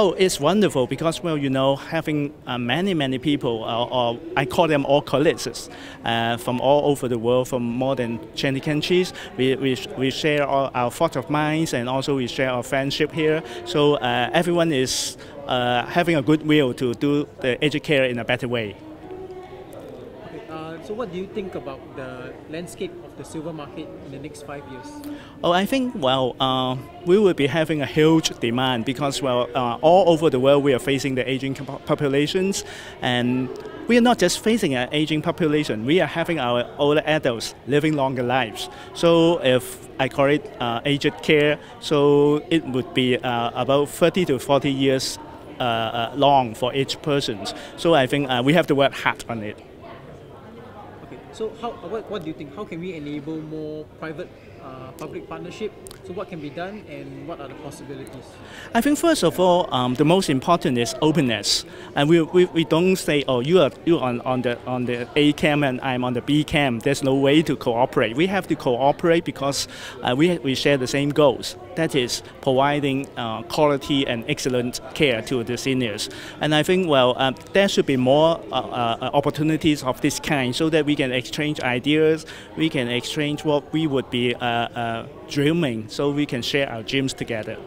Oh, it's wonderful because, well, you know, having uh, many, many people, uh, or I call them all colleagues, uh, from all over the world, from more than 20 countries. We, we, we share all our thoughts of minds and also we share our friendship here. So uh, everyone is uh, having a good will to do the aged care in a better way. So what do you think about the landscape of the silver market in the next five years? Oh, I think, well, uh, we will be having a huge demand because, well, uh, all over the world we are facing the aging populations and we are not just facing an aging population, we are having our older adults living longer lives. So if I call it uh, aged care, so it would be uh, about 30 to 40 years uh, uh, long for each person. So I think we have to work hard on it. So how, what, what do you think? How can we enable more private uh, public partnership? So what can be done and what are the possibilities? I think first of all, um, the most important is openness. And we, we, we don't say, oh, you are you on, on the on the A cam and I'm on the B cam. There's no way to cooperate. We have to cooperate because uh, we, we share the same goals. That is providing uh, quality and excellent care to the seniors. And I think, well, uh, there should be more uh, uh, opportunities of this kind so that we can exchange ideas, we can exchange what we would be uh, uh, dreaming so we can share our dreams together.